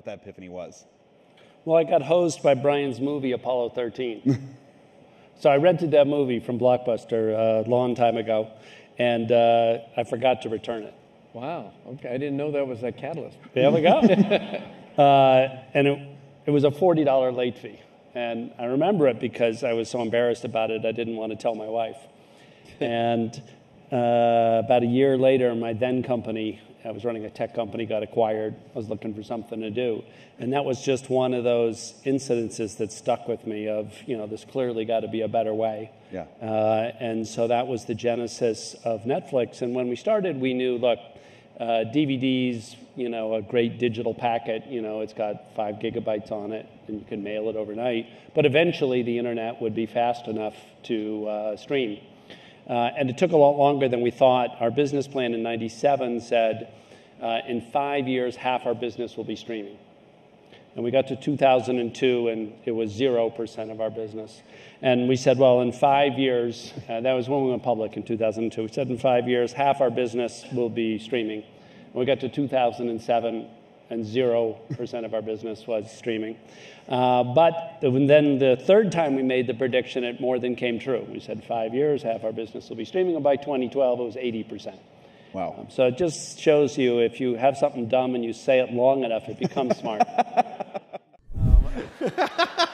what that epiphany was. Well, I got hosed by Brian's movie Apollo 13. so I rented that movie from Blockbuster a long time ago, and uh, I forgot to return it. Wow. Okay, I didn't know that was that catalyst. There we go. uh, and it, it was a $40 late fee. And I remember it because I was so embarrassed about it, I didn't want to tell my wife. and uh, about a year later, my then company, I was running a tech company, got acquired. I was looking for something to do. And that was just one of those incidences that stuck with me of, you know, this clearly got to be a better way. Yeah. Uh, and so that was the genesis of Netflix. And when we started, we knew, look, uh, DVDs, you know, a great digital packet, you know, it's got five gigabytes on it and you can mail it overnight. But eventually the internet would be fast enough to uh, stream. Uh, and it took a lot longer than we thought. Our business plan in 97 said uh, in five years, half our business will be streaming. And we got to 2002, and it was 0% of our business. And we said, well, in five years, uh, that was when we went public in 2002. We said, in five years, half our business will be streaming. And we got to 2007, and 0% of our business was streaming. Uh, but then the third time we made the prediction, it more than came true. We said, five years, half our business will be streaming. And by 2012, it was 80%. Wow. Um, so it just shows you if you have something dumb and you say it long enough, it becomes smart.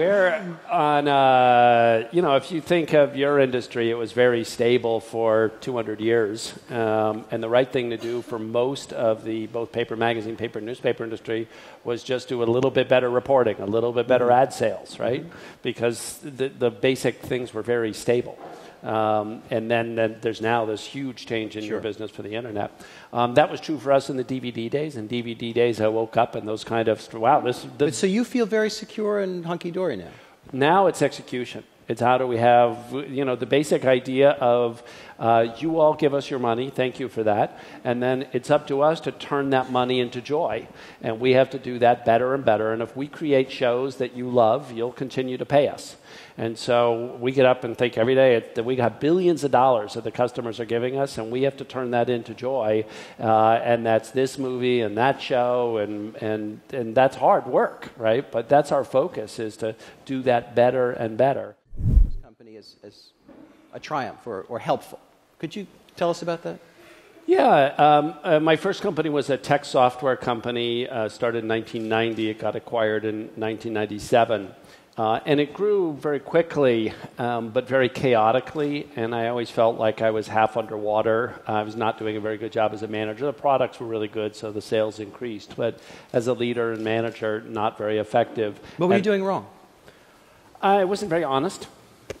we're on, uh, you know, if you think of your industry, it was very stable for 200 years. Um, and the right thing to do for most of the both paper magazine, paper newspaper industry was just do a little bit better reporting, a little bit better mm-hmm. ad sales, right? Mm-hmm. Because the, the basic things were very stable. Um, and then, then, there's now this huge change in sure. your business for the internet. Um, that was true for us in the DVD days. In DVD days, I woke up and those kind of wow. This, this but so you feel very secure and hunky dory now. Now it's execution. It's how do we have, you know, the basic idea of uh, you all give us your money, thank you for that, and then it's up to us to turn that money into joy. And we have to do that better and better. And if we create shows that you love, you'll continue to pay us. And so we get up and think every day that we got billions of dollars that the customers are giving us, and we have to turn that into joy. Uh, and that's this movie and that show, and, and, and that's hard work, right? But that's our focus is to do that better and better. This company is, is a triumph or, or helpful. Could you tell us about that? Yeah, um, uh, my first company was a tech software company. Uh, started in 1990. It got acquired in 1997. Uh, and it grew very quickly, um, but very chaotically. And I always felt like I was half underwater. I was not doing a very good job as a manager. The products were really good, so the sales increased. But as a leader and manager, not very effective. What were and you doing wrong? I wasn't very honest.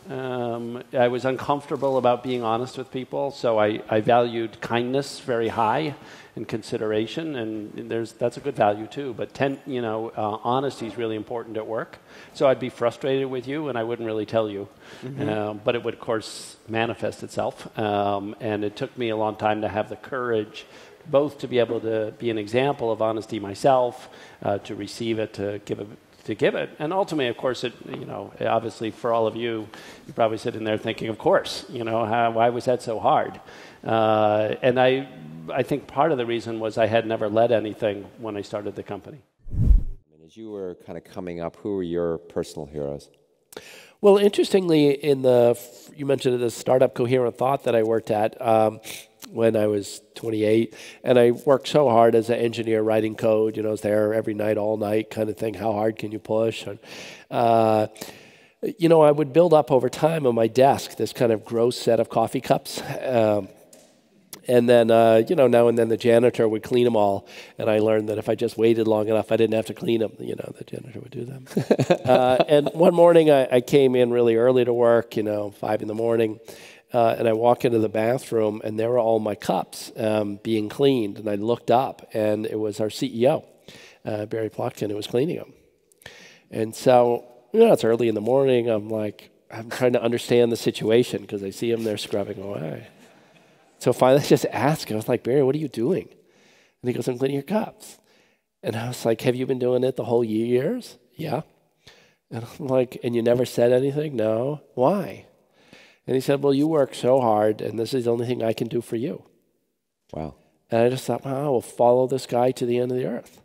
Um, I was uncomfortable about being honest with people, so I, I valued kindness very high and consideration, and there's that's a good value too. But ten, you know, uh, honesty is really important at work. So I'd be frustrated with you, and I wouldn't really tell you, mm-hmm. um, but it would of course manifest itself. Um, and it took me a long time to have the courage. Both to be able to be an example of honesty myself, uh, to receive it, to give it, to give it. And ultimately, of course, it, you know, obviously for all of you, you're probably sitting there thinking, of course, you know, how, why was that so hard? Uh, and I I think part of the reason was I had never led anything when I started the company. As you were kind of coming up, who were your personal heroes? Well, interestingly, in the you mentioned the startup Coherent Thought that I worked at um, when I was 28, and I worked so hard as an engineer writing code. You know, I was there every night, all night, kind of thing. How hard can you push? And, uh, you know, I would build up over time on my desk this kind of gross set of coffee cups. Um, and then, uh, you know, now and then the janitor would clean them all. And I learned that if I just waited long enough, I didn't have to clean them. You know, the janitor would do them. uh, and one morning I, I, came in really early to work, you know, five in the morning. Uh, and I walk into the bathroom, and there were all my cups um, being cleaned. And I looked up, and it was our CEO, uh, Barry Plotkin, who was cleaning them. And so, you know, it's early in the morning. I'm like, I'm trying to understand the situation because I see him there scrubbing away. So finally, I just asked. I was like, Barry, what are you doing? And he goes, I'm cleaning your cups. And I was like, Have you been doing it the whole years? Yeah. And I'm like, And you never said anything? No. Why? And he said, Well, you work so hard, and this is the only thing I can do for you. Wow. And I just thought, wow, I will follow this guy to the end of the earth.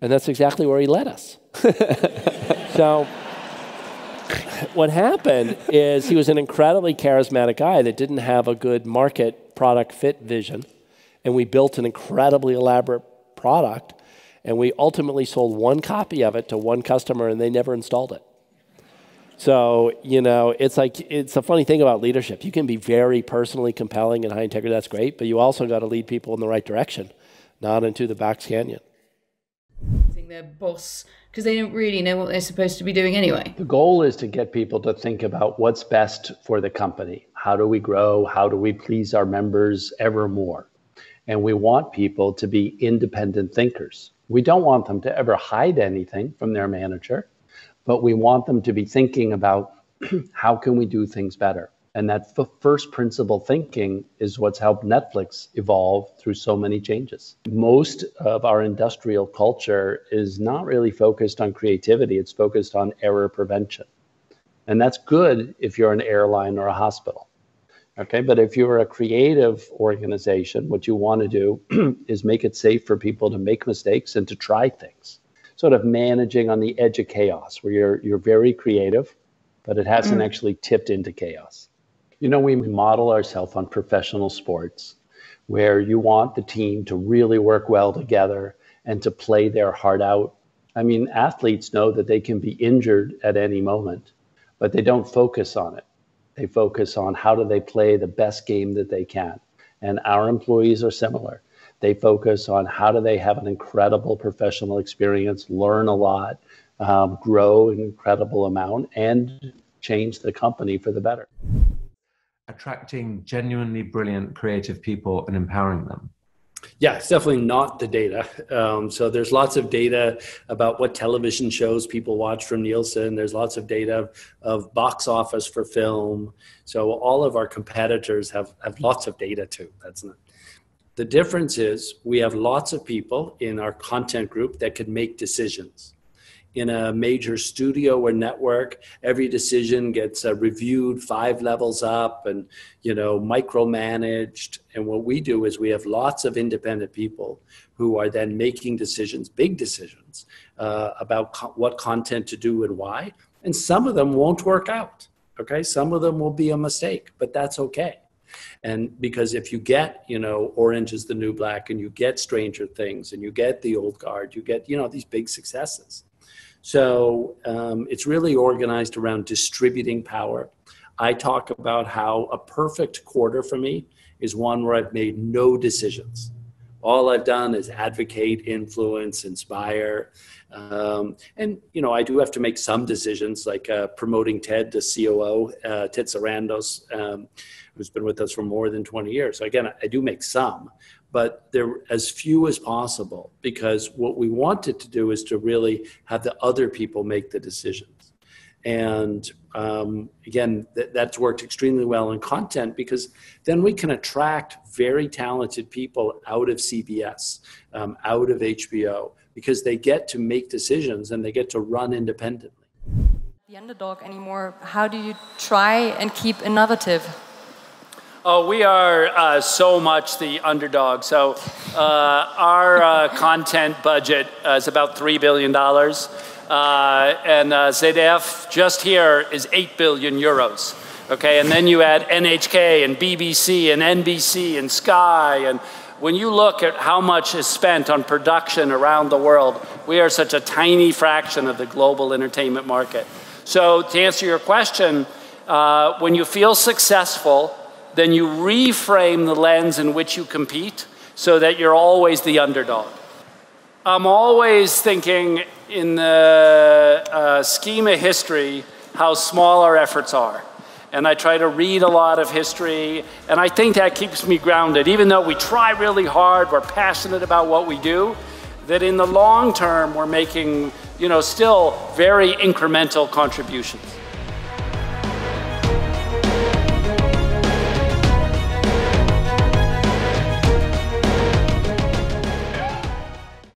And that's exactly where he led us. so what happened is he was an incredibly charismatic guy that didn't have a good market product fit vision. And we built an incredibly elaborate product. And we ultimately sold one copy of it to one customer, and they never installed it. So, you know, it's like, it's a funny thing about leadership. You can be very personally compelling and high integrity, that's great, but you also got to lead people in the right direction, not into the Box Canyon. Their boss, because they don't really know what they're supposed to be doing anyway. The goal is to get people to think about what's best for the company. How do we grow? How do we please our members ever more? And we want people to be independent thinkers. We don't want them to ever hide anything from their manager but we want them to be thinking about how can we do things better. And that first principle thinking is what's helped netflix evolve through so many changes. Most of our industrial culture is not really focused on creativity it's focused on error prevention. And that's good if you're an airline or a hospital okay? But if you're a creative organization what you want to do is make it safe for people to make mistakes and to try things sort of managing on the edge of chaos where you're you're very creative, but it hasn't mm. actually tipped into chaos. You know, we model ourselves on professional sports where you want the team to really work well together and to play their heart out. I mean, athletes know that they can be injured at any moment, but they don't focus on it. They focus on how do they play the best game that they can. And our employees are similar. They focus on how do they have an incredible professional experience, learn a lot, um, grow an incredible amount, and change the company for the better. Attracting genuinely brilliant creative people and empowering them. Yeah, it's definitely not the data. Um, so there's lots of data about what television shows people watch from Nielsen. There's lots of data of box office for film. So all of our competitors have, have lots of data too. That's not the difference is we have lots of people in our content group that can make decisions. In a major studio or network, every decision gets uh, reviewed five levels up and you know micromanaged. And what we do is we have lots of independent people who are then making decisions, big decisions uh, about co- what content to do and why. And some of them won't work out. Okay, some of them will be a mistake, but that's okay. And because if you get, you know, Orange is the New Black and you get Stranger Things and you get The Old Guard, you get, you know, these big successes. So um, it's really organized around distributing power. I talk about how a perfect quarter for me is one where I've made no decisions. All I've done is advocate, influence, inspire. Um, and, you know, I do have to make some decisions like uh, promoting Ted to COO, uh, Ted Sarandos. Um, who's been with us for more than 20 years. So again, I do make some, but they're as few as possible because what we wanted to do is to really have the other people make the decisions. And um, again, th- that's worked extremely well in content because then we can attract very talented people out of CBS, um, out of HBO, because they get to make decisions and they get to run independently. The underdog anymore. How do you try and keep innovative? Oh, we are uh, so much the underdog. So, uh, our uh, content budget is about $3 billion. Uh, and uh, ZDF just here is 8 billion euros. Okay, and then you add NHK and BBC and NBC and Sky. And when you look at how much is spent on production around the world, we are such a tiny fraction of the global entertainment market. So, to answer your question, uh, when you feel successful, then you reframe the lens in which you compete so that you're always the underdog. I'm always thinking in the uh, scheme of history how small our efforts are. And I try to read a lot of history, and I think that keeps me grounded. Even though we try really hard, we're passionate about what we do, that in the long term, we're making, you know, still very incremental contributions.